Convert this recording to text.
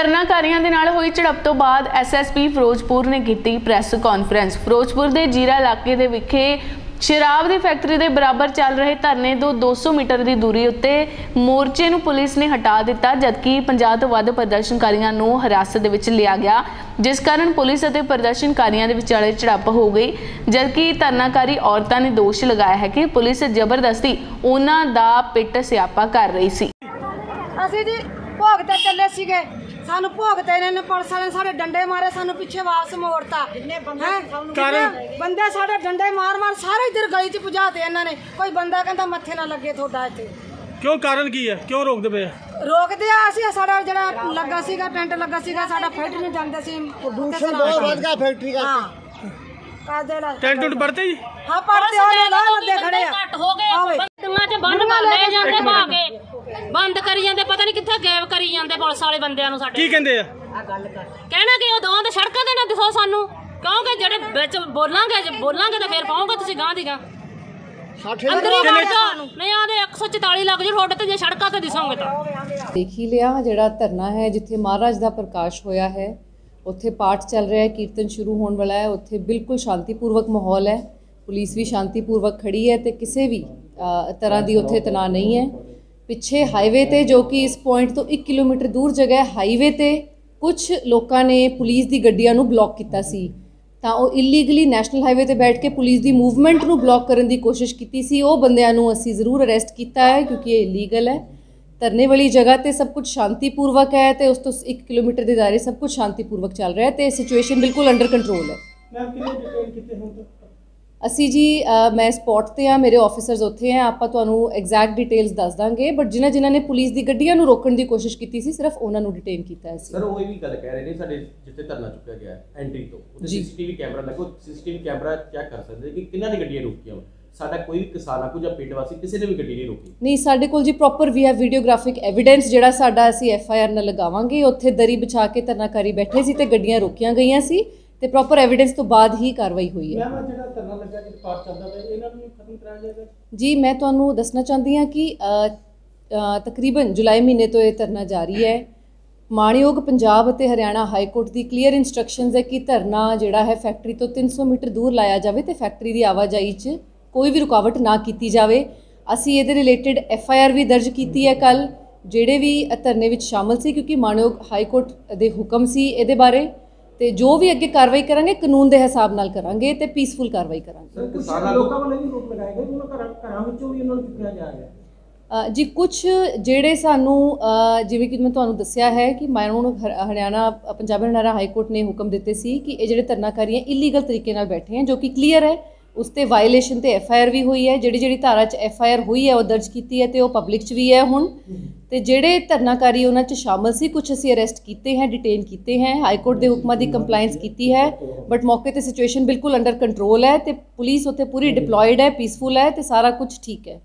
ਧਰਨਾਕਾਰੀਆਂ ਦੇ ਨਾਲ ਹੋਈ ਝੜਪ ਤੋਂ ਬਾਅਦ ਐਸਐਸਪੀ ਫਿਰੋਜ਼ਪੁਰ ਨੇ ਕੀਤੀ ਪ੍ਰੈਸ ਕਾਨਫਰੰਸ। ਫਿਰੋਜ਼ਪੁਰ ਦੇ ਜੀਰਾ ਇਲਾਕੇ ਦੇ ਵਿਖੇ ਸ਼ਰਾਬ ਦੀ ਫੈਕਟਰੀ ਦੇ ਬਰਾਬਰ ਚੱਲ ਰਹੇ ਧਰਨੇ ਤੋਂ 200 ਮੀਟਰ ਦੀ ਦੂਰੀ ਉੱਤੇ ਮੋਰਚੇ ਨੂੰ ਪੁਲਿਸ ਨੇ ਹਟਾ ਦਿੱਤਾ, ਜਦਕਿ 50 ਤੋਂ ਵੱਧ ਪ੍ਰਦਰਸ਼ਨਕਾਰੀਆਂ ਨੂੰ ਹਿਰਾਸਤ ਦੇ ਵਿੱਚ ਲਿਆ ਗਿਆ, ਜਿਸ ਕਾਰਨ ਪੁਲਿਸ ਅਤੇ ਪ੍ਰਦਰਸ਼ਨਕਾਰੀਆਂ ਦੇ ਵਿਚਾਲੇ ਝੜਪ ਹੋ ਗਈ, ਜਦਕਿ ਧਰਨਾਕਾਰੀ ਔਰਤਾਂ ਨੇ ਦੋਸ਼ ਲਗਾਇਆ ਹੈ ਕਿ ਪੁਲਿਸ ਜ਼ਬਰਦਸਤੀ ਉਹਨਾਂ ਦਾ ਪਿੱਟ ਸਿਆਪਾ ਕਰ ਰਹੀ ਸੀ। ਅਸੀਂ ਜੀ ਭੋਗ ਤੇ ਚੱਲੇ ਸੀਗੇ। ਸਾਨੂੰ ਭੋਗ ਤੇ ਇਹਨਾਂ ਨੇ ਪੁਲਿਸ ਵਾਲਿਆਂ ਨੇ ਸਾਡੇ ਡੰਡੇ ਮਾਰੇ ਸਾਨੂੰ ਪਿੱਛੇ ਵਾਪਸ ਮੋੜਤਾ। ਹੈਂ? ਕਾਰਨ? ਬੰਦੇ ਸਾਡੇ ਡੰਡੇ ਮਾਰ ਮਾਰ ਸਾਰੇ ਇਧਰ ਗਲੀ 'ਚ ਭਜਾਤੇ ਇਹਨਾਂ ਨੇ। ਕੋਈ ਬੰਦਾ ਕਹਿੰਦਾ ਮੱਥੇ ਨਾ ਲੱਗੇ ਤੁਹਾਡਾ ਇੱਥੇ। ਕਿਉਂ ਕਾਰਨ ਕੀ ਹੈ? ਕਿਉਂ ਰੋਕਦੇ ਪਏ ਆ? ਰੋਕਦੇ ਆ ਅਸੀਂ ਸਾਡਾ ਜਿਹੜਾ ਲੱਗਾ ਸੀਗਾ ਟੈਂਟ ਲੱਗਾ ਸੀਗਾ ਸਾਡਾ ਫੈਕਟਰੀ ਨੂੰ ਜਾਂਦੇ ਸੀ। ਪ੍ਰਦੂਸ਼ਣ ਬਹੁਤ ਵੱਧ ਗਿਆ ਫੈਕਟਰੀ ਦਾ। ਹਾਂ। ਕਾਦੇ ਲਾ ਟੈਂਟ ਟੁੱਟ ਪੜਤੇ ਜੀ? ਹਾਂ ਪੜਦੇ ਉਹਨੇ ਲਾ ਲੱਦੇ ਖੜੇ ਆ। ਘੱਟ ਹੋ ਗਏ ਆਵੇ। ਬੰਦੀਆਂ 'ਚ ਬੰਦ ਕਰ ਲਏ ਜਾਂਦੇ ਭਾ ਕੇ ਬੰਦ ਕਰੀ ਜਾਂਦੇ ਕਿੱਥੇ ਗਾਇਬ ਕਰੀ ਜਾਂਦੇ ਪੁਲਿਸ ਵਾਲੇ ਬੰਦਿਆਂ ਨੂੰ ਕੀ ਸਾਡੇ ਕਹਿੰਦੇ ਆ? ਕਹਿਣਾ ਕਿ ਉਹ ਦੋਵਾਂ ਤੇ ਸੜਕਾਂ ਤੇ ਨਾ ਦਿਸੋ ਸਾਨੂੰ। ਕਿਉਂਕਿ ਜਿਹੜੇ ਵਿੱਚ ਬੋਲਾਂਗੇ ਜੇ ਬੋਲਾਂਗੇ ਤਾਂ ਫਿਰ ਪਾਉਂਗੇ ਤੁਸੀਂ ਗਾਂ ਦੀ ਗਾਂ ਅੰਦਰ ਹੀ ਵੜ ਜਾਓ ਨਹੀਂ ਆਦੇ 144 ਲੱਗ ਜੂ ਰੋਡ ਤੇ ਜੇ ਸੜਕਾਂ ਤੇ ਦਿਸੋਗੇ ਤਾਂ। ਦੇਖ ਹੀ ਲਿਆ ਜਿਹੜਾ ਧਰਨਾ ਹੈ ਜਿੱਥੇ ਮਹਾਰਾਜ ਦਾ ਪ੍ਰਕਾਸ਼ ਹੋਇਆ ਹੈ ਉੱਥੇ ਪਾਠ ਚੱਲ ਰਿਹਾ ਹੈ ਕੀਰਤਨ ਸ਼ੁਰੂ ਹੋਣ ਵਾਲਾ ਹੈ ਉੱਥੇ ਬਿਲਕੁਲ ਸ਼ਾਂਤੀਪੂਰਵਕ ਮਾਹੌਲ ਹੈ। ਪੁਲਿਸ ਵੀ ਸ਼ਾਂਤੀਪੂਰਵਕ ਖੜੀ ਹੈ ਤੇ ਕਿਸੇ ਵੀ ਤਰ੍ਹਾਂ ਦੀ ਉੱਥੇ ਤਣਾਅ ਨਹੀਂ ਹੈ। ਪਿੱਛੇ ਹਾਈਵੇ ਤੇ ਜੋ ਕਿ ਇਸ ਪੁਆਇੰਟ ਤੋਂ 1 ਕਿਲੋਮੀਟਰ ਦੂਰ ਜਗ੍ਹਾ ਹੈ ਹਾਈਵੇ ਤੇ ਕੁਝ ਲੋਕਾਂ ਨੇ ਪੁਲਿਸ ਦੀ ਗੱਡੀਆਂ ਨੂੰ ਬਲੌਕ ਕੀਤਾ ਸੀ। ਤਾਂ ਉਹ ਇਲੀਗਲੀ ਨੈਸ਼ਨਲ ਹਾਈਵੇ ਤੇ ਬੈਠ ਕੇ ਪੁਲਿਸ ਦੀ ਮੂਵਮੈਂਟ ਨੂੰ ਬਲੌਕ ਕਰਨ ਦੀ ਕੋਸ਼ਿਸ਼ ਕੀਤੀ ਸੀ। ਉਹ ਬੰਦਿਆਂ ਨੂੰ ਅਸੀਂ ਜ਼ਰੂਰ ਅਰੈਸਟ ਕੀਤਾ ਹੈ ਕਿਉਂਕਿ ਇਹ ਇਲੀਗਲ ਹੈ। ਧਰਨੇ ਵਾਲੀ ਜਗ੍ਹਾ ਤੇ ਸਭ ਕੁਝ ਸ਼ਾਂਤੀਪੂਰਵਕ ਹੈ ਤੇ ਉਸ ਤੋਂ 1 ਕਿਲੋਮੀਟਰ ਦੇ ਦਾਇਰੇ ਸਭ ਕੁਝ ਸ਼ਾਂਤੀਪੂਰਵਕ ਚੱਲ ਰਿਹਾ ਹੈ ਤੇ ਸਿਚੁਏਸ਼ਨ ਬਿਲਕੁਲ ਅੰਡਰ ਕੰਟਰੋਲ ਹੈ। ਮੈਮ ਕਿੰਨੇ ਡਿਟੇਲ ਕੀਤੇ ਹੁਣ ਤੱਕ? ਅਸੀਂ ਜੀ ਮੈਂ ਸਪੌਟ ਤੇ ਆ ਮੇਰੇ ਆਫੀਸਰਸ ਉੱਥੇ ਆ ਆਪਾਂ ਤੁਹਾਨੂੰ ਐਗਜ਼ੈਕਟ ਡਿਟੇਲਸ ਦੱਸ ਦਾਂਗੇ ਬਟ ਜਿਨ੍ਹਾਂ ਜਿਨ੍ਹਾਂ ਨੇ ਪੁਲਿਸ ਦੀ ਗੱਡੀਆਂ ਨੂੰ ਰੋਕਣ ਦੀ ਕੋਸ਼ਿਸ਼ ਕੀਤੀ ਸੀ ਸਿਰਫ ਉਹਨਾਂ ਨੂੰ ਡਿਟੇਨ ਕੀਤਾ ਸੀ ਸਰ ਉਹ ਇਹ ਵੀ ਗੱਲ ਕਹਿ ਰਹੇ ਨੇ ਸਾਡੇ ਜਿੱਥੇ ਧਰਨਾ ਚੁੱਕਿਆ ਗਿਆ ਐਂਟਰੀ ਤੋਂ ਉੱਥੇ। ਸੀਸੀਟੀਵੀ ਕੈਮਰਾ ਲੱਗੋ ਸੀਸੀਟੀਵੀ ਕੈਮਰਾ ਚੈੱਕ ਕਰ ਸਕਦੇ ਕਿ ਕਿੰਨਾਂ ਨੇ ਗੱਡੀਆਂ ਰੋਕੀਆਂ। ਸਾਡਾ ਕੋਈ ਵੀ ਕਿਸਾਨ ਆਗੂ ਜਾਂ ਪਿੰਡ ਵਾਸੀ ਕਿਸੇ ਨੇ ਵੀ ਗੱਡੀ ਨਹੀਂ ਰੋਕੀ ਨਹੀਂ ਸਾਡੇ ਕੋਲ ਜੀ ਪ੍ਰੋਪਰ ਵੀ ਹੈ ਵੀਡੀਓਗ੍ਰਾਫਿਕ ਐਵੀਡੈਂਸ ਜਿਹੜਾ ਸਾਡਾ ਅਸੀਂ ਐਫ ਆਈ ਆਰ ਨਾਲ ਲਗਾਵਾਂਗੇ ਉੱਥੇ ਦਰੀ ਵਿਛਾ ਕੇ ਧਰਨਾਕਾਰੀ ਬੈਠੇ ਸੀ ਤੇ ਗੱਡੀਆਂ ਰੋਕੀਆਂ ਗਈਆਂ ਸੀ ਤੇ ਪ੍ਰੋਪਰ ਐਵੀਡੈਂਸ ਤੋਂ ਬਾਅਦ ਹੀ ਕਾਰਵਾਈ ਹੋਈ ਹੈ। ਮੈਮ ਜਿਹੜਾ ਧਰਨਾ ਲੱਗਾ ਜਿੱਥੇ ਪਾਠ ਚੱਲਦਾ ਪਿਆ ਇਹਨਾਂ ਨੂੰ ਵੀ ਖਤਮ ਕਰਾਇਆ ਜਾਏਗਾ? ਜੀ ਮੈਂ ਤੁਹਾਨੂੰ ਦੱਸਣਾ ਚਾਹੁੰਦੀ ਹਾਂ ਕਿ ਤਕਰੀਬਨ ਜੁਲਾਈ ਮਹੀਨੇ ਤੋਂ ਇਹ ਧਰਨਾ ਜਾਰੀ ਹੈ। ਮਾਣਯੋਗ ਪੰਜਾਬ ਅਤੇ ਹਰਿਆਣਾ ਹਾਈ ਕੋਰਟ ਦੀ ਕਲੀਅਰ ਇਨਸਟਰਕਸ਼ਨਸ ਹੈ ਕਿ ਧਰਨਾ ਜਿਹੜਾ ਹੈ ਫੈਕਟਰੀ ਤੋਂ 300 ਮੀਟਰ ਦੂਰ ਲਾਇਆ ਜਾਵੇ ਤੇ ਫੈਕਟਰੀ ਦੀ ਆਵਾਜਾਈ 'ਚ ਕੋਈ ਵੀ ਰੁਕਾਵਟ ਨਾ ਕੀਤੀ ਜਾਵੇ। ਅਸੀਂ ਇਹਦੇ ਰਿਲੇਟਡ ਐਫ ਆਈ ਆਰ ਵੀ ਦਰਜ ਕੀਤੀ ਹੈ ਕੱਲ ਜਿਹੜੇ ਵੀ ਧਰਨੇ ਵਿੱਚ ਸ਼ਾਮਲ ਸੀ ਕਿਉਂਕਿ ਮਾਣਯੋਗ ਹਾਈ ਕੋਰਟ ਦੇ ਹੁਕਮ ਸੀ ਇਹਦੇ ਬਾਰੇ। ਤੇ ਜੋ ਵੀ ਅੱਗੇ ਕਾਰਵਾਈ ਕਰਾਂਗੇ ਕਾਨੂੰਨ ਦੇ ਹਿਸਾਬ ਨਾਲ ਕਰਾਂਗੇ ਤੇ ਪੀਸਫੁਲ ਕਾਰਵਾਈ ਕਰਾਂਗੇ। ਸਰ ਕਿਸਾਨ ਆਗੂ ਵੱਲੋਂ ਵੀ ਰੋਕ ਲਗਾਏ ਗਏ ਉਹਨਾਂ ਘਰਾਂ ਘਰਾਂ ਵਿੱਚੋਂ ਵੀ ਇਹਨਾਂ ਨੂੰ ਚੁੱਕਿਆ ਜਾ ਰਿਹਾ। ਜੀ ਕੁਝ ਜਿਹੜੇ ਸਾਨੂੰ ਜਿਵੇਂ ਕਿ ਮੈਂ ਤੁਹਾਨੂੰ ਦੱਸਿਆ ਹੈ ਕਿ ਮਾਨੂਨ ਹਰਿਆਣਾ ਪੰਜਾਬ ਹਰਿਆਣਾ ਹਾਈ ਕੋਰਟ ਨੇ ਹੁਕਮ ਦਿੱਤੇ ਸੀ ਕਿ ਇਹ ਜਿਹੜੇ ਧਰਨਾਕਾਰੀ ਹੈ ਇਲੀਗਲ ਤਰੀਕੇ ਨਾਲ ਬੈਠੇ ਹੈ ਜੋ ਕਿ ਕਲੀਅਰ ਹੈ ਉਸ ਤੇ ਵਾਇਲੇਸ਼ਨ ਤੇ ਐਫ ਆਈ ਆਰ ਵੀ ਹੋਈ ਹੈ ਜਿਹੜੀ ਜਿਹੜੀ ਧਾਰਾ 'ਚ ਐਫ ਆਈ ਆਰ ਹੋਈ ਹੈ ਉਹ ਦਰਜ ਕੀਤੀ ਹੈ ਤੇ ਉਹ ਪਬਲਿਕ 'ਚ ਵੀ ਹੈ ਹੁਣ। ਤੇ ਜਿਹੜੇ ਧਰਨਾਕਾਰੀ ਉਹਨਾਂ 'ਚ ਸ਼ਾਮਲ ਸੀ ਕੁਝ ਅਸੀਂ ਅਰੈਸਟ ਕੀਤੇ ਹੈ ਡਿਟੇਨ ਕੀਤੇ ਹੈ ਹਾਈ ਕੋਰਟ ਦੇ ਹੁਕਮਾਂ ਦੀ ਕੰਪਲਾਈਂਸ ਕੀਤੀ ਹੈ ਬਟ ਮੌਕੇ ਤੇ ਸਿਚੁਏਸ਼ਨ ਬਿਲਕੁਲ ਅੰਡਰ ਕੰਟਰੋਲ ਹੈ ਤੇ ਪੁਲਿਸ ਉੱਥੇ ਪੂਰੀ ਡਿਪਲੋਇਡ ਹੈ ਪੀਸਫੁਲ ਹੈ ਤੇ ਸਾਰਾ ਕੁਝ ਠੀਕ ਹੈ।